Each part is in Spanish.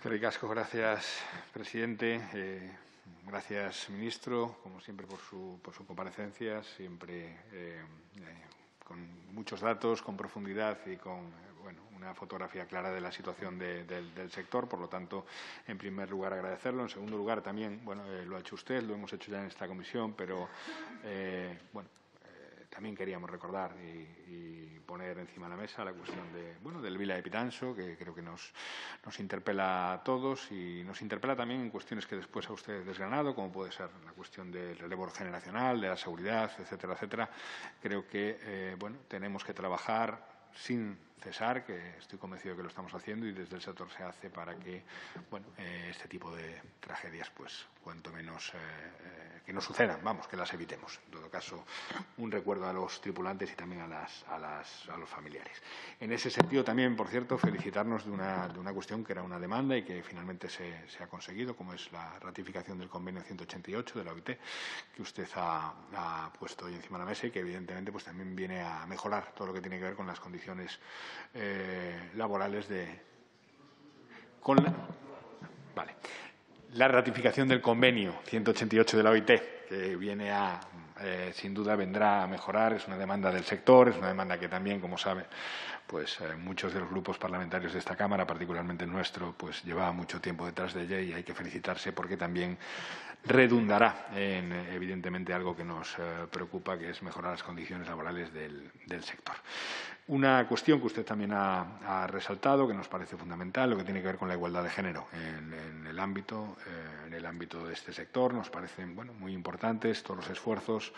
Es que ricasco, gracias, presidente. Eh, gracias, ministro, como siempre, por su, por su comparecencia, siempre eh, eh, con muchos datos, con profundidad y con bueno, una fotografía clara de la situación de, del, del, sector. Por lo tanto, en primer lugar, agradecerlo. En segundo lugar, también, bueno, lo ha hecho usted, lo hemos hecho ya en esta comisión, pero, bueno, también queríamos recordar y, y, poner encima de la mesa la cuestión de, bueno, del Vila de Pitanso, que creo que nos, nos interpela a todos y nos interpela también en cuestiones que después a usted desgranado, como puede ser la cuestión del relevo generacional, de la seguridad, etcétera, etcétera. Creo que eh, bueno, tenemos que trabajar sin cesar, que estoy convencido que lo estamos haciendo y desde el sector se hace para que bueno, eh, este tipo de tragedias, pues, cuanto menos eh, eh, que no sucedan, vamos, que las evitemos. En todo caso, un recuerdo a los tripulantes y también a, las, a, las, a los familiares. En ese sentido, también, por cierto, felicitarnos de una, de una cuestión que era una demanda y que finalmente se, se, ha conseguido, como es la ratificación del convenio 188 de la OIT, que usted ha, ha puesto hoy encima de la mesa y que, evidentemente, pues también viene a mejorar todo lo que tiene que ver con las condiciones eh, laborales de. Con la. La ratificación del convenio 188 de la OIT, que viene a, eh, sin duda, vendrá a mejorar, es una demanda del sector, es una demanda que también, como sabe, pues eh, muchos de los grupos parlamentarios de esta Cámara, particularmente el nuestro, pues llevaba mucho tiempo detrás de ella y hay que felicitarse porque también redundará en, evidentemente, algo que nos eh, preocupa, que es mejorar las condiciones laborales del, del sector. Una cuestión que usted también ha, resaltado, que nos parece fundamental, lo que tiene que ver con la igualdad de género en, el ámbito, eh, en el ámbito de este sector, nos parecen bueno, muy importantes todos los esfuerzos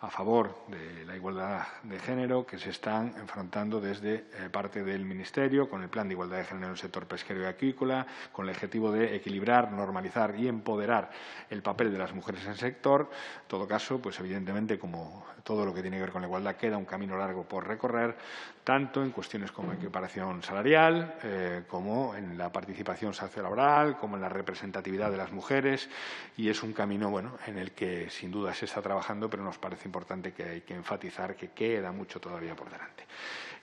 a favor de la igualdad de género que se están enfrentando desde parte del Ministerio con el Plan de Igualdad de Género en el sector pesquero y acuícola, con el objetivo de equilibrar, normalizar y empoderar el papel de las mujeres en el sector. En todo caso, pues evidentemente, como todo lo que tiene que ver con la igualdad, queda un camino largo por recorrer, tanto en cuestiones como equiparación salarial, eh, como en la participación sociolaboral, como en la representatividad de las mujeres, y es un camino bueno, en el que sin duda se está trabajando, pero nos parece importante que hay que enfatizar que queda mucho todavía por delante.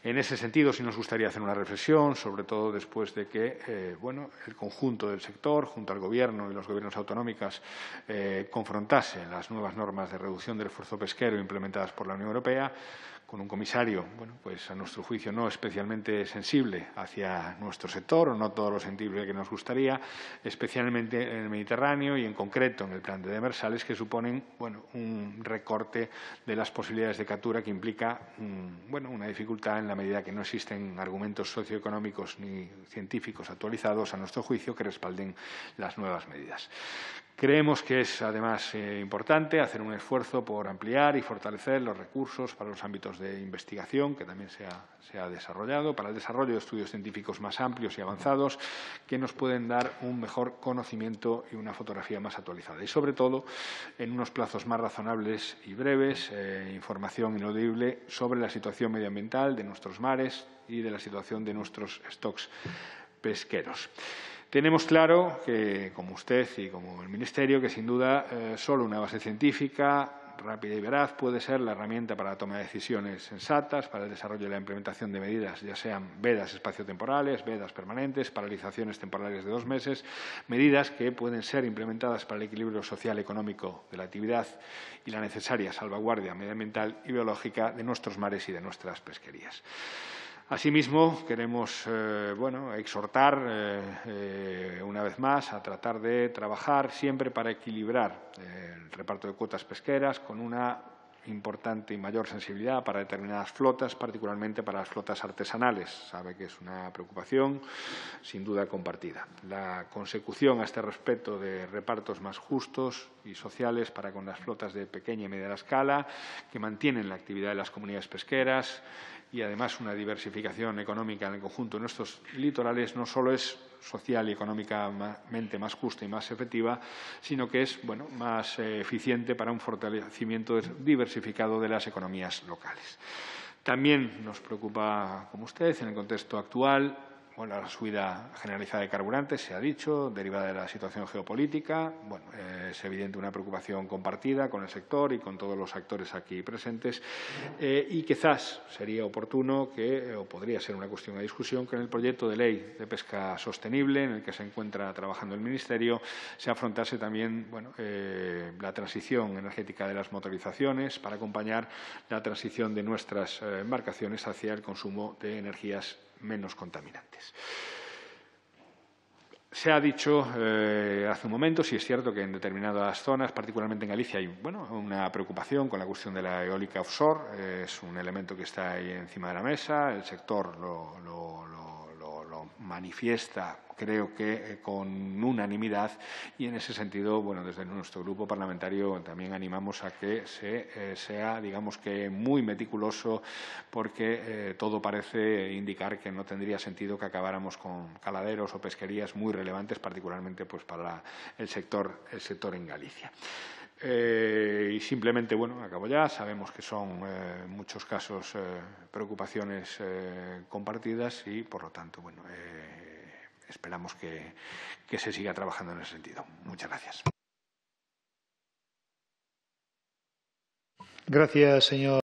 En ese sentido, sí nos gustaría hacer una reflexión, sobre todo después de que eh, bueno, el conjunto del sector, junto al Gobierno y los gobiernos autonómicos, eh, confrontasen las nuevas normas de reducción del esfuerzo pesquero implementadas por la Unión Europea, con un comisario, bueno, pues a nuestro juicio no especialmente sensible hacia nuestro sector, o no todo lo sensible que nos gustaría, especialmente en el Mediterráneo y en concreto en el plan de demersales, que suponen bueno, un recorte de las posibilidades de captura que implica un, bueno, una dificultad en la medida que no existen argumentos socioeconómicos ni científicos actualizados, a nuestro juicio, que respalden las nuevas medidas. Creemos que es, además, eh, importante hacer un esfuerzo por ampliar y fortalecer los recursos para los ámbitos de investigación, que también se ha, desarrollado, para el desarrollo de estudios científicos más amplios y avanzados, que nos pueden dar un mejor conocimiento y una fotografía más actualizada. Y, sobre todo, en unos plazos más razonables y breves, eh, información inaudible sobre la situación medioambiental de nuestros mares y de la situación de nuestros stocks pesqueros. Tenemos claro que, como usted y como el Ministerio, que sin duda eh, solo una base científica rápida y veraz puede ser la herramienta para la toma de decisiones sensatas, para el desarrollo y la implementación de medidas, ya sean vedas espaciotemporales, vedas permanentes, paralizaciones temporales de dos meses, medidas que pueden ser implementadas para el equilibrio social económico de la actividad y la necesaria salvaguardia medioambiental y biológica de nuestros mares y de nuestras pesquerías. Asimismo, queremos eh, bueno, exhortar eh, eh, una vez más a tratar de trabajar siempre para equilibrar el reparto de cuotas pesqueras con una importante y mayor sensibilidad para determinadas flotas, particularmente para las flotas artesanales. Sabe que es una preocupación sin duda compartida. La consecución a este respecto de repartos más justos y sociales para con las flotas de pequeña y media escala que mantienen la actividad de las comunidades pesqueras y además una diversificación económica en el conjunto de nuestros litorales no solo es social y económicamente más justa y más efectiva, sino que es bueno, más eh, eficiente para un fortalecimiento diversificado de las economías locales. También nos preocupa, como usted, en el contexto actual, bueno, la subida generalizada de carburantes, se ha dicho, derivada de la situación geopolítica. Bueno, eh, es evidente una preocupación compartida con el sector y con todos los actores aquí presentes. Eh, y quizás sería oportuno que, o podría ser una cuestión de discusión, que en el proyecto de ley de pesca sostenible en el que se encuentra trabajando el Ministerio se afrontase también bueno, eh, la transición energética de las motorizaciones para acompañar la transición de nuestras embarcaciones hacia el consumo de energías menos contaminantes. Se ha dicho eh, hace un momento, si es cierto que en determinadas zonas, particularmente en Galicia, hay bueno, una preocupación con la cuestión de la eólica offshore. Eh, es un elemento que está ahí encima de la mesa. El sector lo, manifiesta, creo que eh, con unanimidad, y en ese sentido, bueno, desde nuestro grupo parlamentario también animamos a que se, eh, sea, digamos que, muy meticuloso, porque eh, todo parece indicar que no tendría sentido que acabáramos con caladeros o pesquerías muy relevantes, particularmente pues, para el sector, el sector en Galicia. Eh, y simplemente, bueno, acabo ya, sabemos que son en eh, muchos casos eh, preocupaciones compartidas y, por lo tanto, bueno, esperamos que, que se siga trabajando en ese sentido. Muchas gracias. Gracias, señor.